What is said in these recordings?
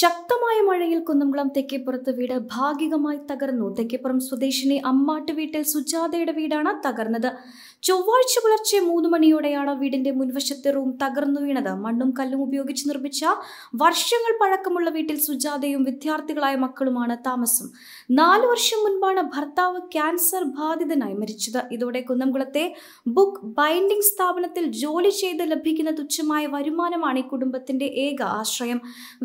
ശക്തമായ മഴയിൽ കുന്നംകുളം തെക്കേപ്പുറത്ത് വീട് ഭാഗികമായി തകർന്നു. തെക്കേപ്പുറം സ്വദേശിനി അമ്മാട്ട് വീട്ടിൽ സുജാതയുടെ വീടാണ് തകർന്നത്. ചൊവ്വാഴ്ച പുലർച്ചെ മൂന്ന് മണിയോടെയാണ് വീടിന്റെ മുൻവശത്തെ റൂം തകർന്നു വീണത്. മണ്ണും കല്ലും ഉപയോഗിച്ച് നിർമ്മിച്ച വർഷങ്ങൾ പഴക്കമുള്ള വീട്ടിൽ സുജാതയും വിദ്യാർത്ഥികളായ മക്കളുമാണ് താമസം. നാലു വർഷം മുൻപാണ് ഭർത്താവ് ക്യാൻസർ ബാധിതനായി മരിച്ചത്. ഇതോടെ കുന്നംകുളത്തെ ബുക്ക് ബൈൻഡിംഗ് സ്ഥാപനത്തിൽ ജോലി ചെയ്ത് ലഭിക്കുന്ന തുച്ഛമായ വരുമാനമാണ് ഈ കുടുംബത്തിന്റെ ഏക ആശ്രയം.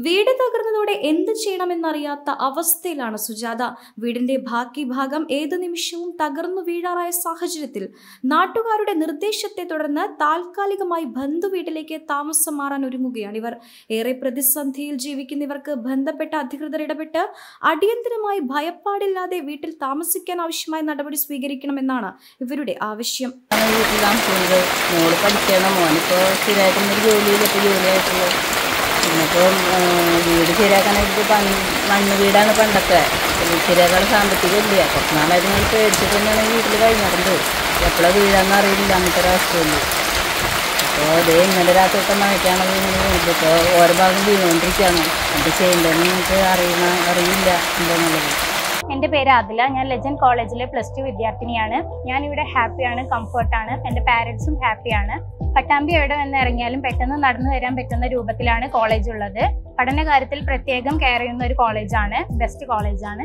വീട് തകർന്നതോടെ എന്ത് ചെയ്യണമെന്നറിയാത്ത അവസ്ഥയിലാണ് സുജാത. വീടിന്റെ ബാക്കി ഭാഗം ഏതു നിമിഷവും തകർന്നു വീഴാറായ സാഹചര്യത്തിൽ നാട്ടുകാരുടെ നിർദ്ദേശത്തെ തുടർന്ന് താൽക്കാലികമായി ബന്ധു വീട്ടിലേക്ക് താമസം മാറാൻ ഒരുങ്ങുകയാണ് ഇവർ. ഏറെ പ്രതിസന്ധിയിൽ ജീവിക്കുന്നവർക്ക് ബന്ധപ്പെട്ട അധികൃതർ ഇടപെട്ട് അടിയന്തരമായി ഭയപ്പാടില്ലാതെ വീട്ടിൽ താമസിക്കാൻ ആവശ്യമായ നടപടി സ്വീകരിക്കണമെന്നാണ് ഇവരുടെ ആവശ്യം. ആണ് പിന്നിപ്പോൾ വീട് ശരിയാക്കാനായിട്ട് മണ്ണ് വീടാണ് ഇത് ശരിയാക്കാനുള്ള സാമ്പത്തികം ഇല്ല? കുറച്ച് നാളായിട്ട് ഞങ്ങൾ പേടിച്ചിട്ട് തന്നെയാണ് വീട്ടിൽ കഴിഞ്ഞിട്ടുണ്ട് എപ്പോഴാണ് വീഴാന്ന് അറിയില്ല അങ്ങനത്തെ ഒരു അവസ്ഥയുണ്ട്. അപ്പോൾ അതേ ഇന്നലെ രാത്രിയൊക്കെ മഴയ്ക്കാണെങ്കിൽ ഇപ്പോൾ ഓരോ ഭാഗം വീണുകൊണ്ടിരിക്കുകയാണ് എന്ത് ചെയ്യേണ്ടതെന്ന് നമുക്ക് അറിയണ അറിയില്ല. എന്താണെന്നുള്ളത് എന്റെ പേര് അതില. ഞാൻ ലെജൻ കോളേജിലെ പ്ലസ് ടു വിദ്യാർത്ഥിനിയാണ്. ഞാൻ ഇവിടെ ഹാപ്പിയാണ് കംഫർട്ടാണ് എന്റെ പാരൻസും ഹാപ്പിയാണ് പട്ടാമ്പി എവിടെ നിന്ന് ഇറങ്ങിയാലും പെട്ടെന്ന് നടന്നു വരാൻ പറ്റുന്ന രൂപത്തിലാണ് കോളേജ് ഉള്ളത്. പഠന കാര്യത്തിൽ പ്രത്യേകം കെയർ ചെയ്യുന്ന ഒരു കോളേജാണ് ബെസ്റ്റ് കോളേജാണ്